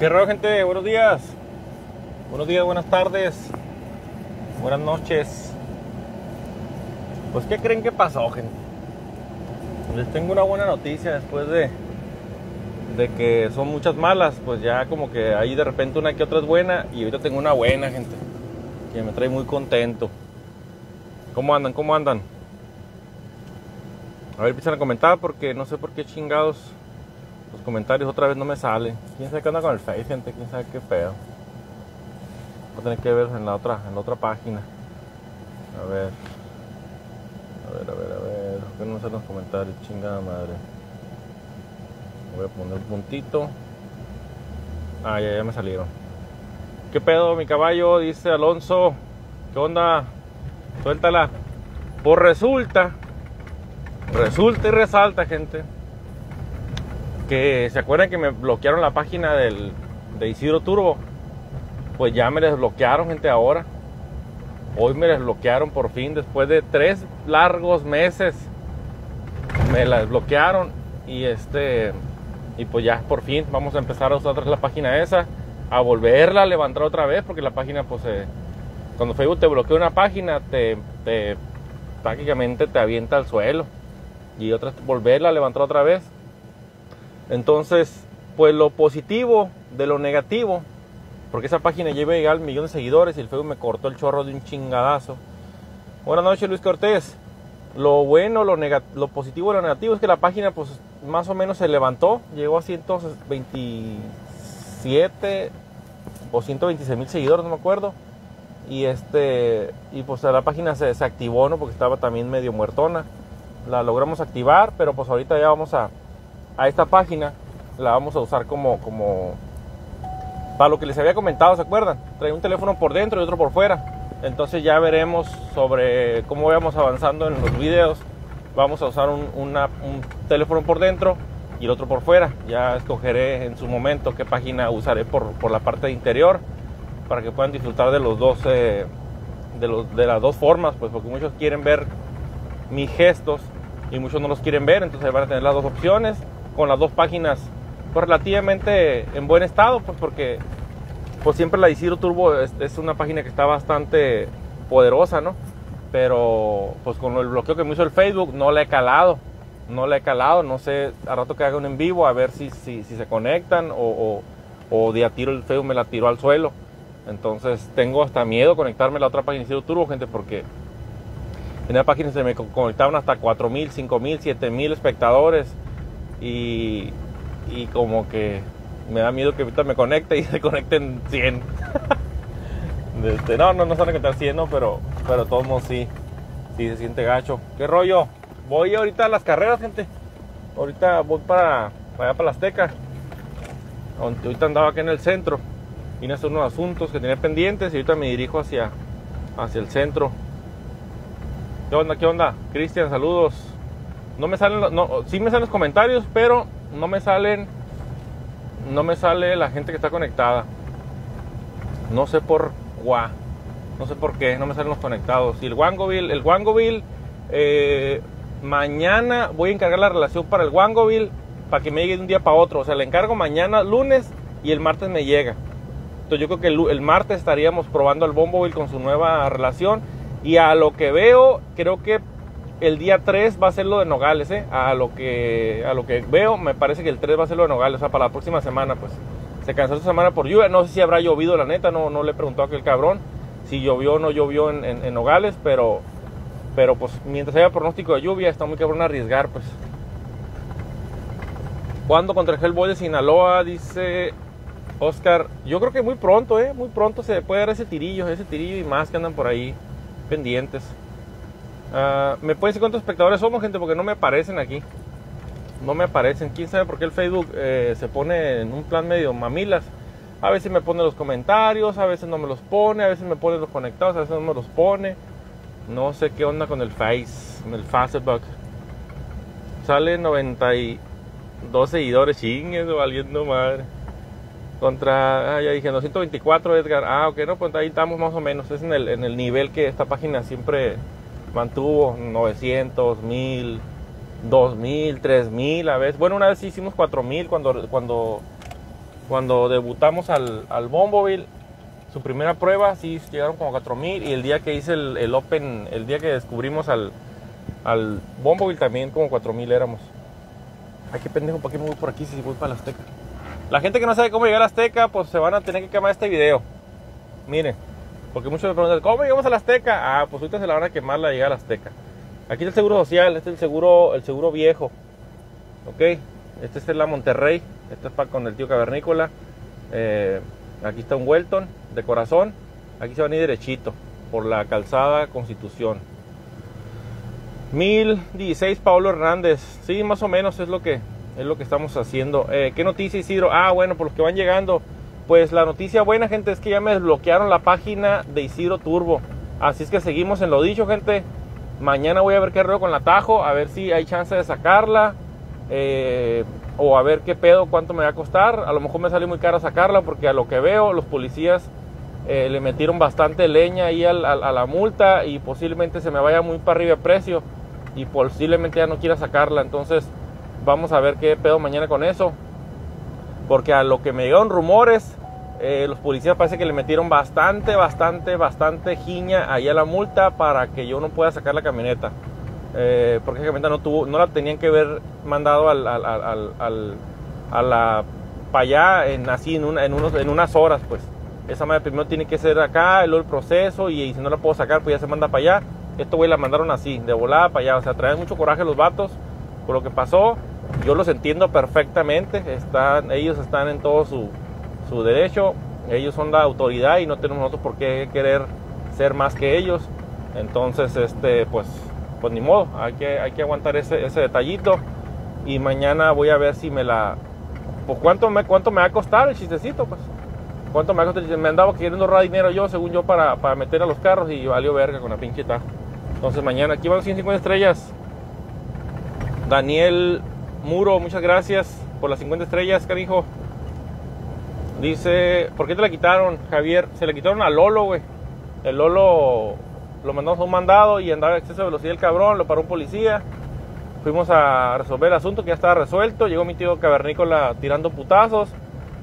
¿Qué rollo, gente? Buenos días. Buenos días, buenas tardes. Buenas noches. Pues, ¿qué creen que pasó, gente? Les tengo una buena noticia después de, de que son muchas malas. Pues ya como que ahí de repente una que otra es buena. Y ahorita tengo una buena, gente. Que me trae muy contento. ¿Cómo andan? ¿Cómo andan? A ver, empiezan a comentar porque no sé por qué chingados los comentarios otra vez no me salen. ¿Quién sabe qué onda con el Face, gente? ¿Quién sabe qué pedo? Voy a tener que ver en la otra, en la otra página. A ver. A ver, a ver, a ver. ¿Por qué no salen los comentarios? Chingada madre. Voy a poner un puntito. Ah, ya, ya me salieron. ¿Qué pedo, mi caballo? Dice Alonso. ¿Qué onda? Suéltala. Pues resulta, resulta y resalta, gente, que se acuerdan que me bloquearon la página del, de Isidro Turbo. Pues ya me desbloquearon, gente, ahora. Hoy me desbloquearon por fin, después de tres largos meses. Me la desbloquearon y este. Y pues ya por fin vamos a empezar a usar otra la página esa. A volverla a levantar otra vez, porque la página, pues. Eh, cuando Facebook te bloquea una página, te, te prácticamente te avienta al suelo. Y otra volverla a levantar otra vez. Entonces, pues lo positivo de lo negativo, porque esa página lleva a llegar al millón de seguidores y el Facebook me cortó el chorro de un chingadazo. Buenas noches, Luis Cortés. Lo bueno, lo, lo positivo y lo negativo es que la página, pues más o menos se levantó, llegó a 127 o 126 mil seguidores, no me acuerdo. Y este y pues la página se, se activó, ¿no? Porque estaba también medio muertona. La logramos activar, pero pues ahorita ya vamos a, a esta página la vamos a usar como, como para lo que les había comentado, ¿se acuerdan? Trae un teléfono por dentro y otro por fuera. Entonces ya veremos sobre cómo vamos avanzando en los videos. Vamos a usar un, una, un teléfono por dentro y el otro por fuera. Ya escogeré en su momento qué página usaré por, por la parte interior para que puedan disfrutar de los dos eh, de, los, de las dos formas, pues porque muchos quieren ver mis gestos y muchos no los quieren ver, entonces van a tener las dos opciones con las dos páginas pues, relativamente en buen estado, pues porque pues siempre la Isidro Turbo es, es, una página que está bastante poderosa, ¿no? Pero pues con el bloqueo que me hizo el Facebook no la he calado, no la he calado, no sé, a rato que haga un en vivo a ver si, si, si se conectan o, o, o de a tiro el Facebook me la tiró al suelo. Entonces tengo hasta miedo conectarme a la otra página de Isidro Turbo, gente, porque en la página se me conectaban hasta 4.000, 5.000, 7.000 espectadores y, y como que me da miedo que ahorita me conecte y se conecten 100. este, no, no, no se van a conectar 100, no, pero, pero todos modos sí, sí se siente gacho. ¿Qué rollo? Voy ahorita a las carreras, gente. Ahorita voy para, para allá para la Azteca. Ahorita andaba aquí en el centro. Vine a hacer unos asuntos que tenía pendientes y ahorita me dirijo hacia, hacia el centro. ¿Qué onda? ¿Qué onda? Cristian, saludos. No me salen, no, sí me salen los comentarios, pero no me salen, no me sale la gente que está conectada. No sé por cuá, no sé por qué, no me salen los conectados. Y el Wangoville, el Wangoville, eh, mañana voy a encargar la relación para el Wangoville para que me llegue de un día para otro. O sea, le encargo mañana, lunes, y el martes me llega. Entonces yo creo que el, martes estaríamos probando el Bomboville con su nueva relación. Y a lo que veo, creo que el día 3 va a ser lo de Nogales, ¿eh? A lo que a lo que veo, me parece que el 3 va a ser lo de Nogales, o sea, para la próxima semana, pues. Se canceló esta semana por lluvia, no sé si habrá llovido, la neta, no, no le preguntó a aquel cabrón si llovió o no llovió en, Nogales, pero, pero pues mientras haya pronóstico de lluvia, está muy cabrón arriesgar, pues. ¿Cuándo contra el Hellboy de Sinaloa? Dice Oscar. Yo creo que muy pronto, ¿eh? Muy pronto se puede dar ese tirillo, ese tirillo y más que andan por ahí pendientes. Uh, ¿Me pueden decir cuántos espectadores somos, gente? Porque no me aparecen aquí. No me aparecen. ¿Quién sabe por qué el Facebook eh, se pone en un plan medio mamilas? A veces me pone los comentarios, a veces no me los pone, a veces me pone los conectados, a veces no me los pone. No sé qué onda con el Face, con el Facebook. Sale 92 seguidores, chingues, valiendo madre. Contra, ah, ya dije, 224 Edgar. Ah, ok, no, pues ahí estamos más o menos. Es en el, en el nivel que esta página siempre mantuvo 900, 1000, 2000, 3000 a veces. Bueno, una vez hicimos 4000 cuando cuando cuando debutamos al, al Bomboville, su primera prueba, sí llegaron como 4000 y el día que hice el, el Open, el día que descubrimos al, al Bomboville también como 4000 éramos. Ay, qué pendejo, ¿para qué me voy por aquí si voy para la Azteca? La gente que no sabe cómo llegar a la Azteca, pues se van a tener que quemar este video. Miren, porque muchos me preguntan, ¿cómo llegamos a la Azteca? Ah, pues ahorita se la van a quemar la llegada a la Azteca. Aquí está el seguro social, este es el seguro, el seguro viejo. Ok, este es la Monterrey, este es para con el tío Cavernícola. Eh, aquí está un Welton de corazón. Aquí se van a ir derechito por la calzada Constitución. 1016 Pablo Hernández. Sí, más o menos es lo que es lo que estamos haciendo. Eh, ¿Qué noticia Isidro? Ah, bueno, por los que van llegando. Pues la noticia buena, gente, es que ya me desbloquearon la página de Isidro Turbo. Así es que seguimos en lo dicho, gente. Mañana voy a ver qué ruedo con la Tajo, a ver si hay chance de sacarla. Eh, o a ver qué pedo, cuánto me va a costar. A lo mejor me sale muy cara sacarla porque a lo que veo los policías eh, le metieron bastante leña ahí a la multa y posiblemente se me vaya muy para arriba de precio y posiblemente ya no quiera sacarla. Entonces vamos a ver qué pedo mañana con eso. Porque a lo que me llegaron rumores, eh, los policías parece que le metieron bastante, bastante, bastante giña ahí a la multa para que yo no pueda sacar la camioneta. Eh, porque la camioneta no, tuvo, no la tenían que haber mandado al, al, al, a la para allá en, así en, en, unos, en unas horas pues esa madre primero tiene que ser acá luego el proceso y, y, si no la puedo sacar pues ya se manda para allá esto güey la mandaron así, de volada para allá. O sea, traen mucho coraje los vatos por lo que pasó. Yo los entiendo perfectamente. Están, ellos están en todo su, su derecho. Ellos son la autoridad y no tenemos nosotros por qué querer ser más que ellos. Entonces, este, pues, pues ni modo. Hay que, hay que aguantar ese, ese detallito. Y mañana voy a ver si me la. Pues cuánto me, cuánto me va a costar el chistecito, pues. ¿Cuánto me va a costar? Me andaba queriendo ahorrar dinero yo, según yo, para, para meter a los carros y valió verga con la pinche taja. Entonces mañana aquí van 150 estrellas. Daniel Muro, muchas gracias por las 50 estrellas, carijo. Dice, ¿por qué te la quitaron, Javier? Se le quitaron a Lolo, güey. El Lolo lo mandamos a un mandado y andaba a exceso de velocidad el cabrón, lo paró un policía. Fuimos a resolver el asunto que ya estaba resuelto. Llegó mi tío cavernícola tirando putazos.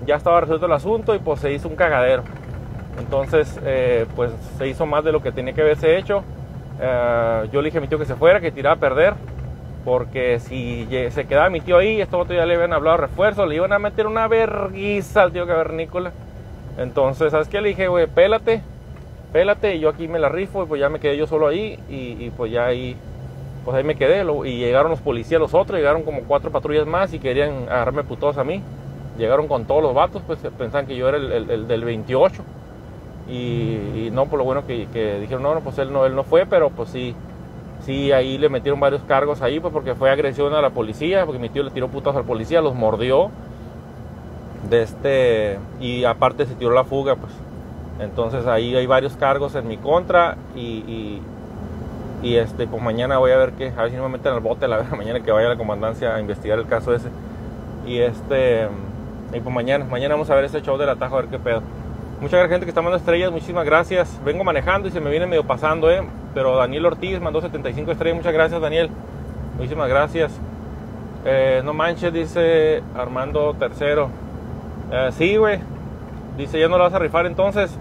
Ya estaba resuelto el asunto y pues se hizo un cagadero. Entonces, eh, pues se hizo más de lo que tenía que haberse hecho. Uh, yo le dije a mi tío que se fuera, que tiraba a perder, porque si se quedaba mi tío ahí, estos otros ya le habían hablado refuerzo, le iban a meter una verguiza al tío cavernícola. Entonces, ¿sabes qué? Le dije, güey, pélate, pélate, y yo aquí me la rifo, y pues ya me quedé yo solo ahí, y, pues ya ahí, pues ahí me quedé, y llegaron los policías, los otros, llegaron como cuatro patrullas más y querían agarrarme putos a mí. Llegaron con todos los vatos, pues pensaban que yo era el, el, el del 28. Y, no, por lo bueno que, que, dijeron, no, no, pues él no, él no fue, pero pues sí, sí, ahí le metieron varios cargos ahí, pues porque fue agresión a la policía, porque mi tío le tiró putas al policía, los mordió, de este, y aparte se tiró la fuga, pues. Entonces ahí hay varios cargos en mi contra y, y, este, pues mañana voy a ver qué, a ver si no me meten al bote la mañana que vaya a la comandancia a investigar el caso ese. Y este, y pues mañana, mañana vamos a ver ese show del atajo a ver qué pedo. Mucha gente que está mandando estrellas, muchísimas gracias. Vengo manejando y se me viene medio pasando, ¿eh? Pero Daniel Ortiz mandó 75 estrellas, muchas gracias Daniel. Muchísimas gracias. Eh, no manches, dice Armando Tercero. Eh, sí, güey. Dice, ya no la vas a rifar entonces.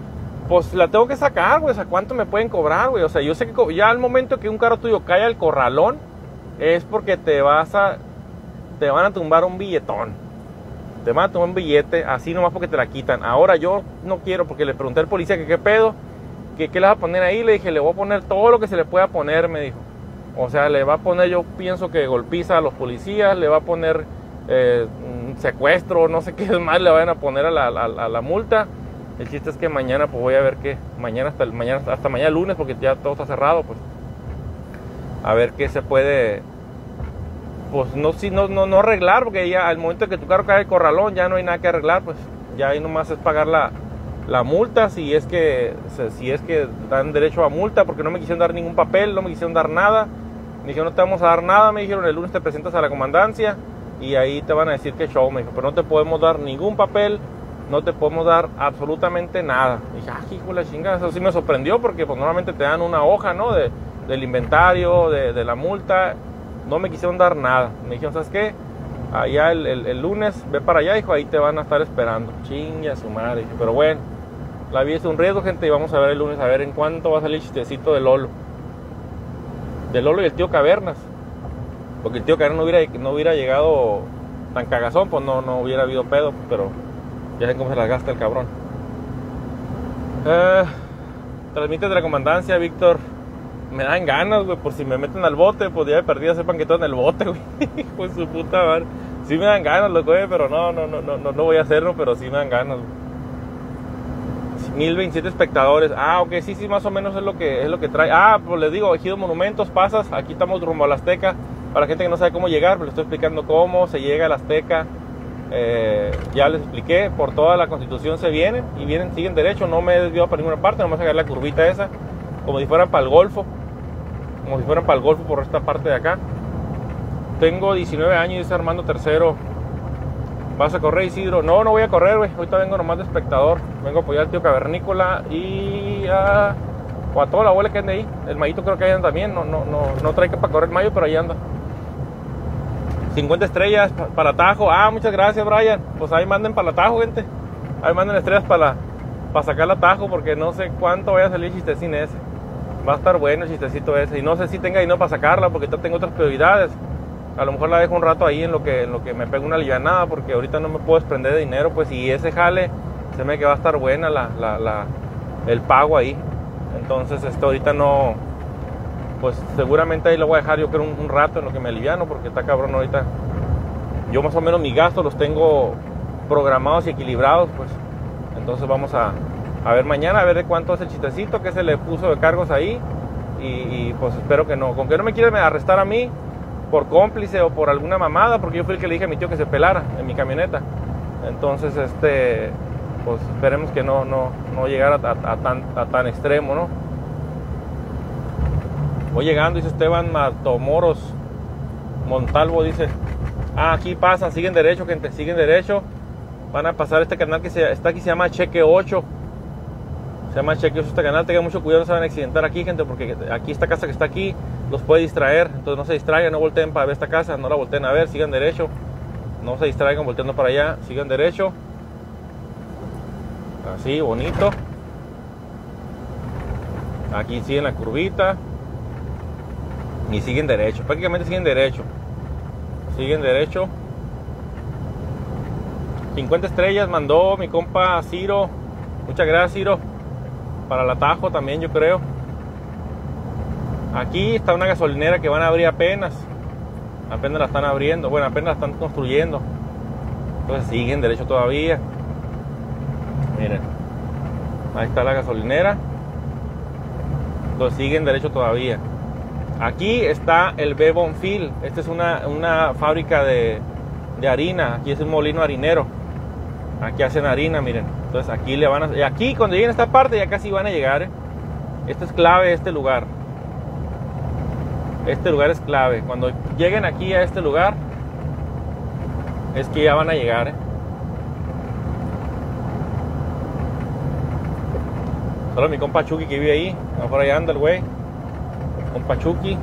Pues la tengo que sacar, güey. O sea, ¿cuánto me pueden cobrar, güey? O sea, yo sé que ya al momento que un carro tuyo cae al corralón, es porque te vas a. Te van a tumbar un billetón te van a tomar un billete así nomás porque te la quitan. Ahora yo no quiero porque le pregunté al policía que qué pedo, que qué le vas a poner ahí. Le dije, le voy a poner todo lo que se le pueda poner, me dijo. O sea, le va a poner, yo pienso que golpiza a los policías, le va a poner eh, secuestro, no sé qué más le vayan a poner a la, a, a la, multa. El chiste es que mañana pues voy a ver qué, mañana hasta, mañana hasta mañana lunes porque ya todo está cerrado, pues. A ver qué se puede pues no, si, no, no, no arreglar, porque ya al momento que tu carro cae el corralón ya no hay nada que arreglar, pues ya ahí nomás es pagar la, la multa, si es que si es que dan derecho a multa, porque no me quisieron dar ningún papel, no me quisieron dar nada, me dijeron no te vamos a dar nada, me dijeron el lunes te presentas a la comandancia y ahí te van a decir que show, me dijo, pero no te podemos dar ningún papel, no te podemos dar absolutamente nada. Y dije, ah, hijo la chingada, eso sí me sorprendió porque pues normalmente te dan una hoja, ¿no? De, del inventario, de, de la multa, no me quisieron dar nada. Me dijeron, ¿sabes qué? allá el, lunes, ve para allá, hijo, ahí te van a estar esperando. Chinga su madre. Pero bueno, la vida es un riesgo, gente, y vamos a ver el lunes a ver en cuánto va a salir el chistecito de Lolo. De Lolo y el tío Cavernas. Porque el tío Cavernas no hubiera, no hubiera llegado tan cagazón, pues no, no hubiera habido pedo, pero ya sé cómo se las gasta el cabrón. Eh, transmite de la comandancia, Víctor. Me dan ganas, güey, por si me meten al bote, pues ya he perdido ese panquetón en el bote, güey. Hijo su puta madre. Sí me dan ganas, loco, güey, pero no, no, no, no, no, voy a hacerlo, pero sí me dan ganas, 1027 espectadores. Ah, ok, sí, sí, más o menos es lo que es lo que trae. Ah, pues les digo, Ejido Monumentos, pasas, aquí estamos rumbo a la Azteca. Para la gente que no sabe cómo llegar, pues les estoy explicando cómo se llega a la Azteca. Eh, ya les expliqué, por toda la constitución se vienen y vienen, siguen derecho, no me he desviado para ninguna parte, nomás a la curvita esa, como si fueran para el golfo, como si fueran para el golfo por esta parte de acá. Tengo 19 años, dice Armando Tercero. ¿Vas a correr, Isidro? No, no voy a correr, güey. Ahorita vengo nomás de espectador. Vengo a apoyar al tío Cavernícola y a, o a toda la abuela que anda ahí. El mayito creo que ahí anda también. No, no, no, no trae que para correr mayo, pero ahí anda. 50 estrellas para Tajo. Ah, muchas gracias, Brian. Pues ahí manden para Tajo, gente. Ahí manden estrellas para, para sacar la Tajo, porque no sé cuánto vaya a salir chistecín ese. Va a estar bueno el chistecito ese. Y no sé si tenga dinero para sacarla, porque tengo otras prioridades. A lo mejor la dejo un rato ahí en lo que, en lo que me pego una livianada, porque ahorita no me puedo desprender de dinero. Pues y ese jale, se me que va a estar buena la, la, la, el pago ahí. Entonces, esto ahorita no, pues seguramente ahí lo voy a dejar yo creo un, rato en lo que me aliviano porque está cabrón ahorita. Yo más o menos mis gastos los tengo programados y equilibrados, pues. Entonces vamos a, ver mañana, a ver de cuánto es el chistecito que se le puso de cargos ahí. Y, pues espero que no. Con que no me quieran arrestar a mí por cómplice o por alguna mamada, porque yo fui el que le dije a mi tío que se pelara en mi camioneta. Entonces, este, pues esperemos que no, no, no llegara a, tan, a tan extremo, ¿no? Voy llegando, dice Esteban Matomoros. Montalvo dice. Ah, aquí pasan, siguen derecho, gente, siguen derecho. Van a pasar este canal que está aquí, se llama Cheque 8. Se llama Cheque 8 este canal. Tengan mucho cuidado, no se van a accidentar aquí, gente, porque aquí esta casa que está aquí los puede distraer. Entonces no se distraigan, no volteen para ver esta casa, no la volteen a ver, sigan derecho. No se distraigan volteando para allá, sigan derecho. Así, bonito. Aquí siguen la curvita y siguen derecho, prácticamente siguen derecho. Siguen derecho. 50 estrellas mandó mi compa Ciro. Muchas gracias, Ciro. Para el atajo también, yo creo. Aquí está una gasolinera que van a abrir apenas. Apenas la están abriendo. Bueno, apenas la están construyendo. Entonces siguen derecho todavía. Miren. Ahí está la gasolinera. Entonces siguen derecho todavía. Aquí está el Bebonfil. Esta es una, fábrica de, harina. Aquí es un molino harinero. Aquí hacen harina, miren. Entonces aquí le van a... Aquí cuando lleguen a esta parte ya casi van a llegar. ¿eh? Es clave, este lugar. Este lugar es clave. Cuando lleguen aquí a este lugar, es que ya van a llegar. ¿eh? Solo mi compa Chucky que vive ahí. A lo mejor ahí anda el güey con Pachuki.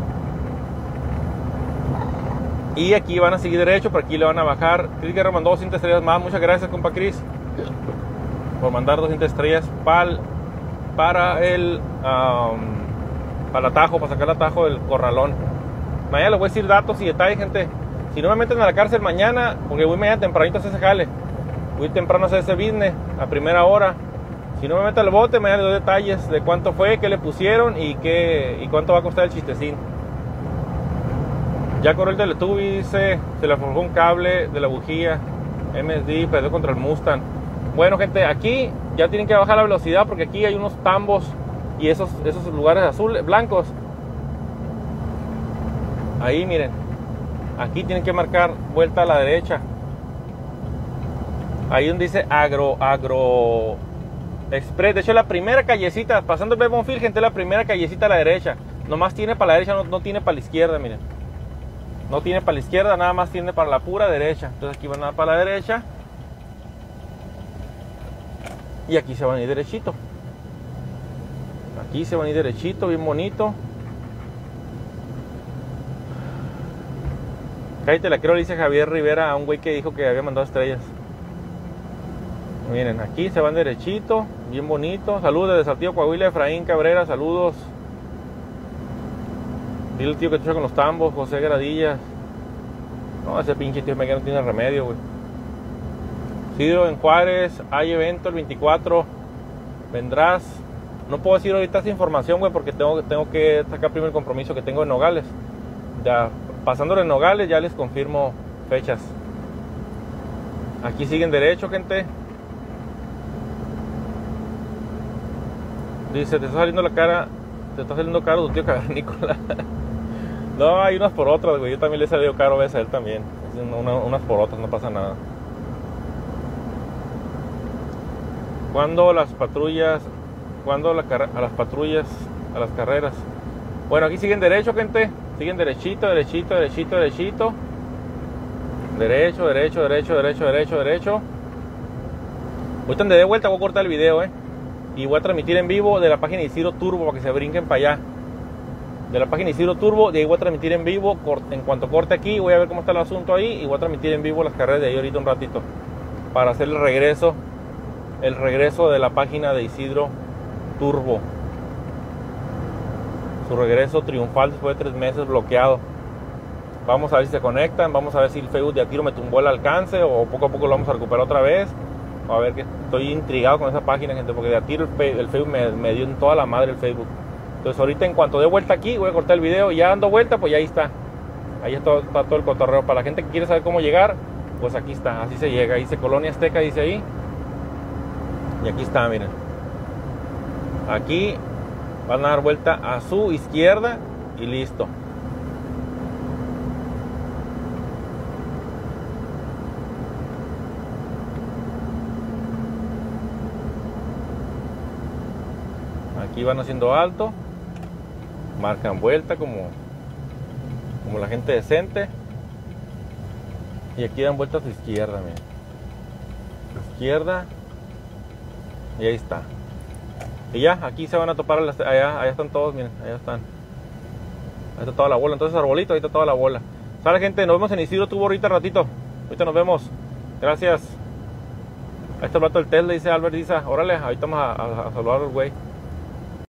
Y aquí van a seguir derecho, por aquí le van a bajar. Cris Guerra mandó 200 estrellas más. Muchas gracias, compa Cris, por mandar 200 estrellas para, para el para el atajo, para sacar el atajo del corralón. Mañana les voy a decir datos y detalles, gente. Si no me meten a la cárcel mañana, porque voy mañana tempranito a hacer ese jale, voy temprano a hacer ese business a primera hora si no me meto al bote, me dan los detalles de cuánto fue, qué le pusieron y, qué, y cuánto va a costar el chistecín. Ya corrió el Teletubby, dice, se le forjó un cable de la bujía, MSD, perdió contra el Mustang. Bueno, gente, aquí ya tienen que bajar la velocidad porque aquí hay unos tambos y esos, esos lugares azules, blancos. Ahí, miren. Aquí tienen que marcar vuelta a la derecha. Ahí donde dice agro, agro, Express. De hecho, la primera callecita, pasando el Bebonfield, gente, la primera callecita a la derecha. Nomás tiene para la derecha, no, tiene para la izquierda, miren. No tiene para la izquierda, nada más tiene para la pura derecha. Entonces aquí van a para la derecha. Y aquí se van a ir derechito. Aquí se van a ir derechito, bien bonito. Cállate, la quiero, le dice Javier Rivera a un güey que dijo que había mandado estrellas. Miren, aquí se van derechito, bien bonito. Saludos desde Saltillo, Coahuila, Efraín Cabrera, saludos. Dile el tío que echa con los tambos, José Gradilla. No, ese pinche tío me no tiene remedio, güey. Sidro en Juárez, hay evento el 24. Vendrás. No puedo decir ahorita esa información, güey, porque tengo, tengo que sacar primero el compromiso que tengo en Nogales. Ya, pasándolo en Nogales, ya les confirmo fechas. Aquí siguen derecho, gente. Dice, te está saliendo la cara, te está saliendo caro tu tío cavernícola. no, hay unas por otras, güey. Yo también le he salido caro a él también. unas por otras, no pasa nada. Cuando las patrullas, cuando a las patrullas, a las carreras. Bueno, aquí siguen derecho, gente. Siguen derechito, derechito, derechito, derechito. Derecho, derecho, derecho, derecho, derecho, derecho. Ahorita de vuelta voy a cortar el video, eh. Y voy a transmitir en vivo de la página de Isidro Turbo para que se brinquen para allá. De la página Isidro Turbo, de ahí voy a transmitir en vivo. En cuanto corte aquí, voy a ver cómo está el asunto ahí. Y voy a transmitir en vivo las carreras de ahí ahorita un ratito. Para hacer el regreso. El regreso de la página de Isidro Turbo. Su regreso triunfal después de tres meses bloqueado. Vamos a ver si se conectan. Vamos a ver si el Facebook de a tiro me tumbó el alcance. O poco a poco lo vamos a recuperar otra vez a ver que estoy intrigado con esa página, gente, porque de a tiro el, Facebook me, dio en toda la madre el Facebook. Entonces ahorita en cuanto dé vuelta aquí, voy a cortar el video y ya dando vuelta, pues ya ahí está. Ahí está, está, todo el cotorreo. Para la gente que quiere saber cómo llegar, pues aquí está, así se llega. Dice Colonia Azteca, dice ahí. Y aquí está, miren. Aquí van a dar vuelta a su izquierda y listo. Aquí van haciendo alto, marcan vuelta como, como la gente decente. Y aquí dan vuelta a su izquierda, miren. Izquierda. Y ahí está. Y ya, aquí se van a topar, allá, allá están todos, miren, allá están. Ahí está toda la bola, entonces arbolito, ahí está toda la bola. Sale gente, nos vemos en Isidro Tubo ahorita ratito. Ahorita nos vemos. Gracias. Ahí está el plato del Tesla, dice Albert, dice, órale, ahorita vamos a, a saludar al güey.